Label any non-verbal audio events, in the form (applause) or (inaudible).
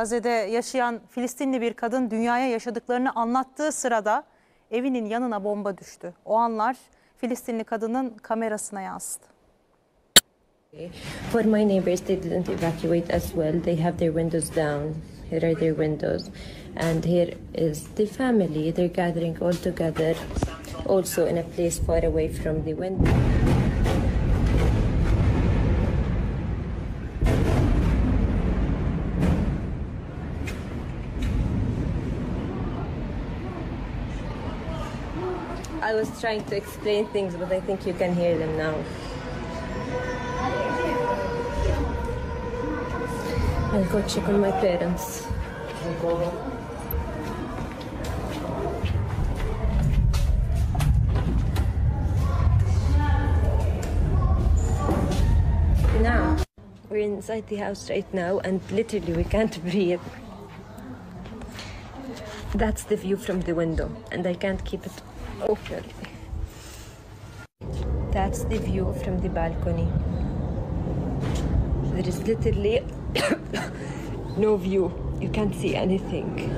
Gazze'de yaşayan Filistinli bir kadın dünyaya yaşadıklarını anlattığı sırada evinin yanına bomba düştü. O anlar Filistinli kadının kamerasına yansıdı. For my neighbors, they didn't evacuate as well. They have their windows down. Here are their windows. And here is the family. They're gathering all together, also in a place far away from the window. I was trying to explain things, but I think you can hear them now. I'll go check on my parents. Now, we're inside the house right now, and literally we can't (laughs) breathe. That's the view from the window, and I can't keep it open. That's the view from the balcony. There is literally (coughs) no view. You can't see anything.